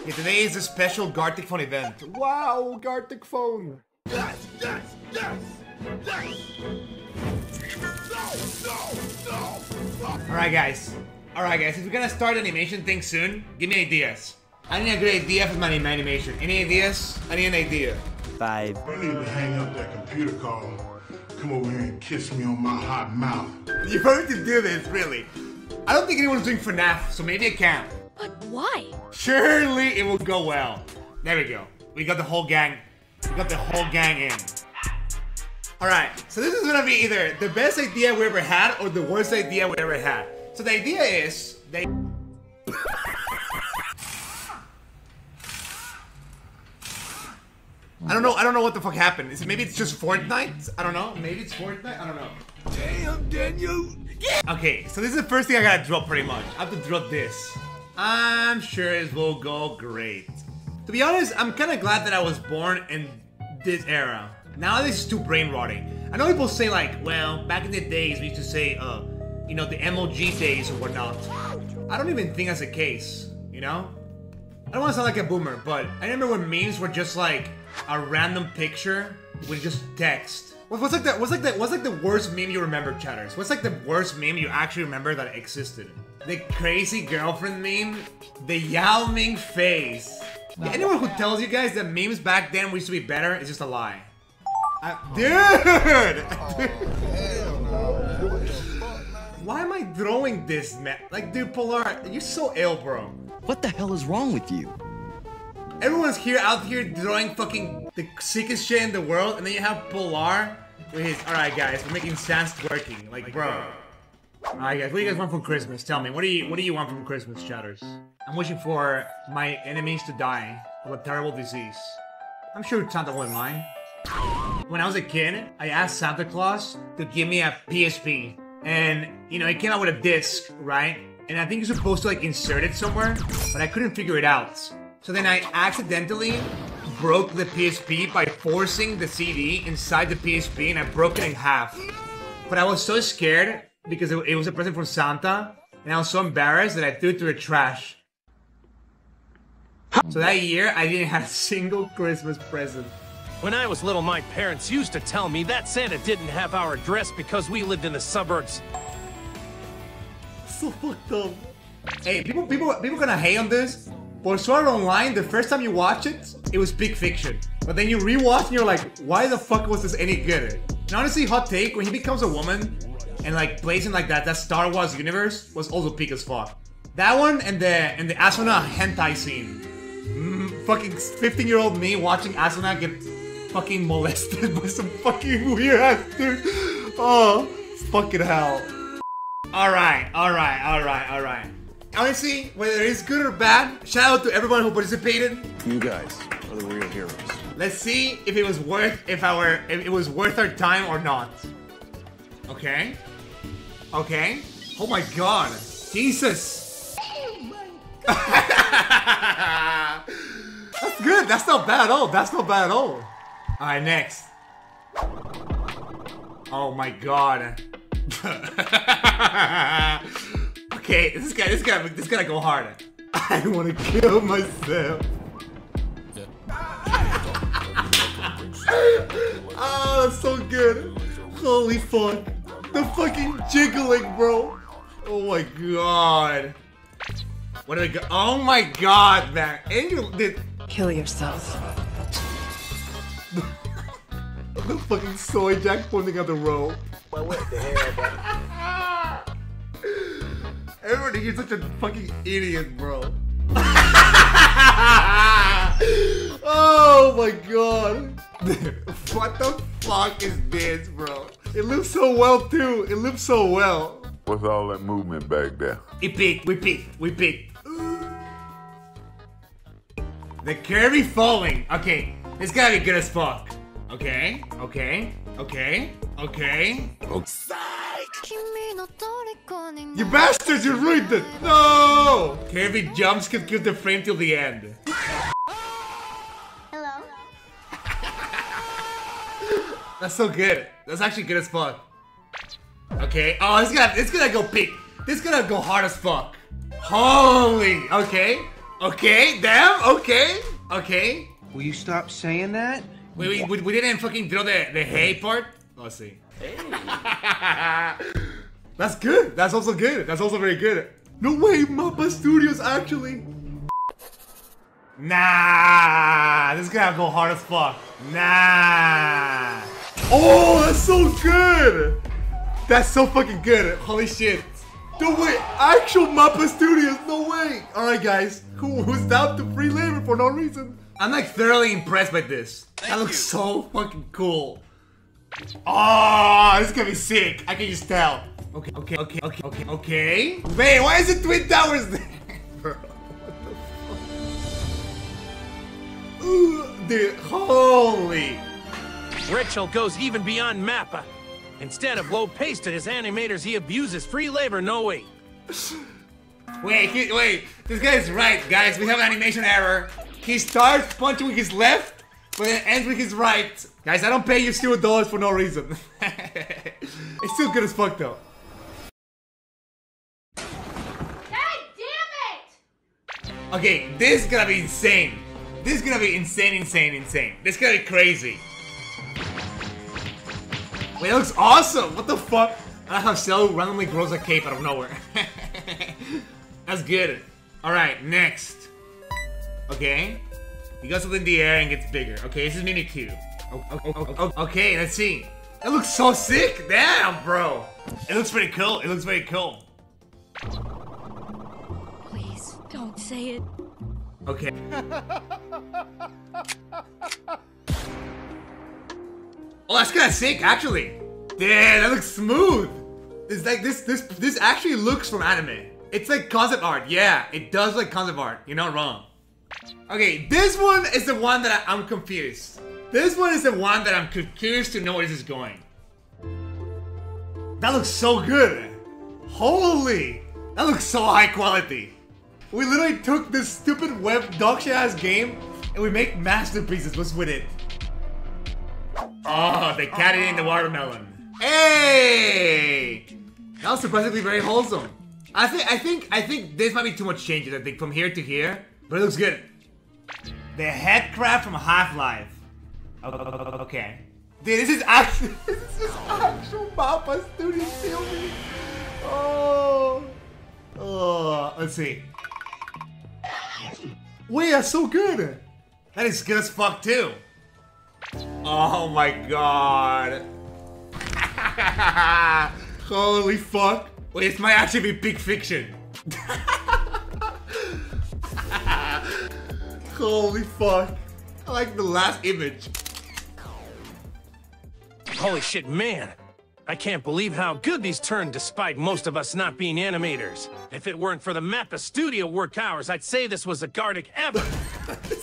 Okay, today is a special Gartic Phone event. Wow, Gartic Phone! Yes, yes, yes, yes. No, no, no. Alright guys. Alright guys, if we're gonna start animation thing soon, give me ideas. I need a good idea for my animation. Any ideas? I need an idea. Five. I need to hang up that computer call. Come over here and kiss me on my hot mouth. You're going to do this, really. I don't think anyone's doing FNAF, so maybe I can. But why? Surely it will go well. There we go. We got the whole gang. We got the whole gang in. Alright, so this is gonna be either the best idea we ever had or the worst idea we ever had. So the idea is they I don't know, I don't know what the fuck happened. Is it maybe it's just Fortnite? I don't know. Maybe it's Fortnite? I don't know. Damn, Daniel. Yeah. Okay, so this is the first thing I gotta drop pretty much. I have to drop this. I'm sure it will go great. To be honest, I'm kinda glad that I was born in this era. Now this is too brain rotting. I know people say like, well, back in the days we used to say, uh, you know, the MLG days or whatnot. I don't even think that's the case, you know? I don't want to sound like a boomer, but I remember when memes were just like a random picture with just text. What- What's like that? what's like that? what's like the worst meme you remember, chatters? What's like the worst meme you actually remember that existed? The crazy girlfriend meme, the Yao Ming face. Yeah, anyone who tells you guys that memes back then used to be better is just a lie. I- oh. dude! Oh, Why am I throwing this, man? Like, dude, Polar, you're so ill, bro. What the hell is wrong with you? Everyone's here out here drawing fucking the sickest shit in the world, and then you have Polar with his. All right, guys, we're making Sans working. like, bro. All right, guys, what do you guys want from Christmas? Tell me, what do you what do you want from Christmas, chatters? I'm wishing for my enemies to die of a terrible disease. I'm sure Santa wouldn't mind. When I was a kid, I asked Santa Claus to give me a PSP, and you know, he came out with a disc, right? And I think you're supposed to like insert it somewhere, but I couldn't figure it out. So then I accidentally broke the PSP by forcing the CD inside the PSP, and I broke it in half. But I was so scared because it, it was a present from Santa, and I was so embarrassed that I threw it to the trash. So that year, I didn't have a single Christmas present. When I was little, my parents used to tell me that Santa didn't have our address because we lived in the suburbs. So fucked up. Hey, people, people, people gonna hate on this. But Sword Online, the first time you watch it, it was peak fiction. But then you rewatch and you're like, why the fuck was this any good? And honestly, hot take, when he becomes a woman and like plays in like that, that Star Wars universe was also peak as fuck. That one and the and the Asuna hentai scene. Mm, fucking 15 year old me watching Asuna get fucking molested by some fucking weird ass dude. Oh, fucking hell. Alright, alright, alright, alright. Honestly, whether it's good or bad, shout out to everyone who participated. You guys are the real heroes. Let's see if it was worth if our if it was worth our time or not. Okay. Okay. Oh my god. Jesus. That's good. That's not bad at all. That's not bad at all. Alright, next. Oh my god. okay, this guy, this guy, this gotta go hard. I wanna kill myself. oh, that's so good. Holy fuck. The fucking jiggling, bro. Oh my god. What did I go? Oh my god, man. Angel did Kill yourself. the fucking soy jack pointing at the rope. Everybody, you're such a fucking idiot, bro. oh my god. what the fuck is this, bro? It looks so well too. It looks so well. What's all that movement back there? It peaked. We peaked. We peaked. The Kirby falling. Okay, this gotta be good as fuck. Okay, okay, okay, okay. You bastards, you ruined it! No! Kirby jumps can keep the frame till the end. Hello? That's so good. That's actually good as fuck. Okay. Oh, it's gonna it's gonna go peak. This gonna go hard as fuck. Holy. Okay. Okay, damn, okay, okay. Will you stop saying that? Wait, we, we, we didn't fucking throw the, the hay part? Let's see. That's good. That's also good. That's also very good. No way, Mappa Studios actually. Nah, this is gonna go hard as fuck. Nah. Oh, that's so good. That's so fucking good. Holy shit. No way, actual Mappa Studios. No way. All right, guys. Who who's down to free labor for no reason? I'm like thoroughly impressed by this. that looks so fucking cool. Oh, this is gonna be sick. I can just tell. Okay, okay, okay, okay, okay, okay. Wait, why is it Twin Towers there? Bro, what the fuck? Ooh, dude, holy. Redshell goes even beyond Mappa. Instead of low pace to his animators, he abuses free labor, no way. Wait, he, wait. This guy is right, guys. We have an animation error. He starts punching with his left, but it ends with his right. Guys, I don't pay you zero dollars for no reason. it's still good as fuck though. God damn it! Okay, this is gonna be insane. This is gonna be insane, insane, insane. This is gonna be crazy. Wait, it looks awesome! What the fuck? I like how Cell randomly grows a cape out of nowhere. That's good. Alright, next. Okay. He goes up in the air and gets bigger. Okay, this is oh, oh, oh, okay, let's see. It looks so sick! Damn, bro! It looks pretty cool. It looks very cool. Say it. Okay. oh, that's kind of sick, actually. Damn, that looks smooth. It's like this, this, this actually looks from anime. It's like concept art. Yeah, it does like concept art. You're not wrong. Okay, this one is the one that I, I'm confused. This one is the one that I'm curious to know where this is going. That looks so good. Holy, that looks so high quality. We literally took this stupid web dog shit ass game and we make masterpieces. What's with it? Oh, they cat in the watermelon. Hey! That was surprisingly very wholesome. I think I think I think this might be too much changes, I think, from here to here. But it looks good. The headcrab from Half-Life. Okay. Dude, this is actually this is actual Mappa Studio filming. Oh. Oh, let's see. Wait, that's so good. That is good as fuck too. Oh my god. Holy fuck. Wait, this might actually be big fiction. Holy fuck. I like the last image. Holy shit, man. I can't believe how good these turned despite most of us not being animators. If it weren't for the Mappa studio work hours, I'd say this was a Gartic ever.